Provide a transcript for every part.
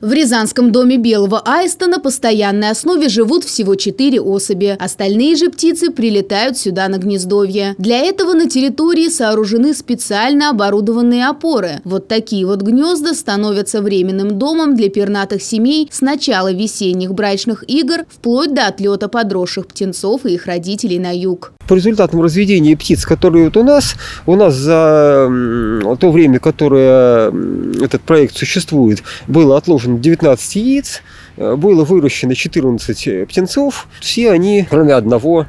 В Рязанском доме белого аиста на постоянной основе живут всего четыре особи. Остальные же птицы прилетают сюда на гнездовье. Для этого на территории сооружены специально оборудованные опоры. Вот такие вот гнезда становятся временным домом для пернатых семей с начала весенних брачных игр вплоть до отлета подросших птенцов и их родителей на юг. По результатам разведения птиц, которые вот у нас, у нас за то время, которое этот проект существует, было отложено 19 яиц, э, было выращено 14 птенцов. Все они, кроме одного,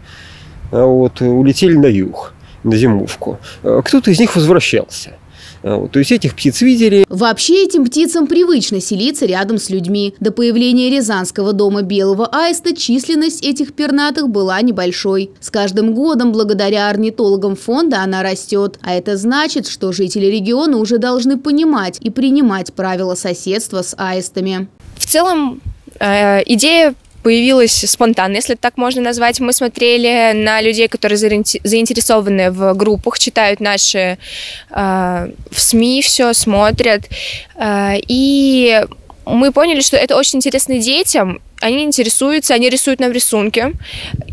э, вот, улетели на юг, на зимовку. Э, кто-то из них возвращался. А, то есть этих птиц видели. Вообще этим птицам привычно селиться рядом с людьми. До появления Рязанского дома белого аиста численность этих пернатых была небольшой. С каждым годом благодаря орнитологам фонда она растет. А это значит, что жители региона уже должны понимать и принимать правила соседства с аистами. В целом э, идея появилась спонтанно, если так можно назвать. Мы смотрели на людей, которые заинтересованы в группах, читают наши э, в СМИ все, смотрят. Э, и мы поняли, что это очень интересно детям, они интересуются, они рисуют нам рисунки.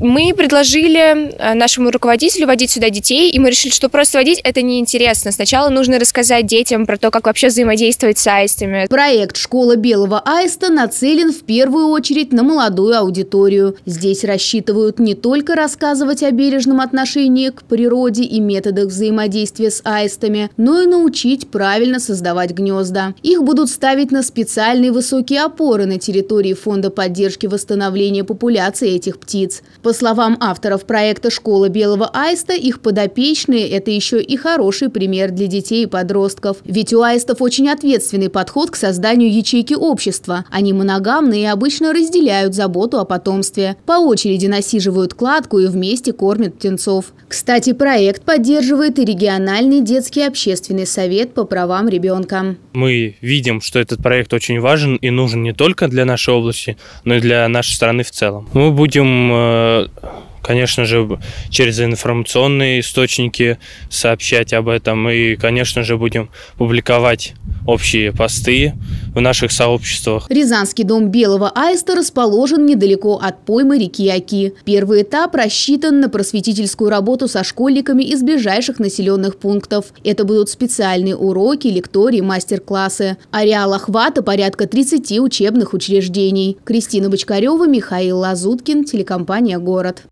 Мы предложили э, нашему руководителю водить сюда детей, и мы решили, что просто водить это неинтересно. Сначала нужно рассказать детям про то, как вообще взаимодействовать с аистами. Проект «Школа белого аиста» нацелен в первую очередь на молодую аудиторию. Здесь рассчитывают не только рассказывать о бережном отношении к природе и методах взаимодействия с аистами, но и научить правильно создавать гнезда. Их будут ставить на специальные высокие опоры на территории фонда поддержки восстановления популяции этих птиц. По словам авторов проекта «Школа белого аиста», их подопечные – это еще и хороший пример для детей и подростков. Ведь у аистов очень ответственный подход к созданию ячейки общества. Они моногамны и обычно разделяют заботу о потомстве. По очереди насиживают кладку и вместе кормят птенцов. Кстати, проект поддерживает и региональный детский общественный совет по правам ребенка. Мы видим, что этот проект очень важен и нужен не только для нашей области, но и для нашей страны в целом. Мы будем э, конечно же, через информационные источники сообщать об этом. И, конечно же, будем публиковать общие посты в наших сообществах. Рязанский дом Белого Аиста расположен недалеко от поймы реки Оки. Первый этап рассчитан на просветительскую работу со школьниками из ближайших населенных пунктов. Это будут специальные уроки, лектории, мастер-классы. Ареал охвата порядка 30 учебных учреждений. Кристина Бочкарева, Михаил Лазуткин, телекомпания «Город».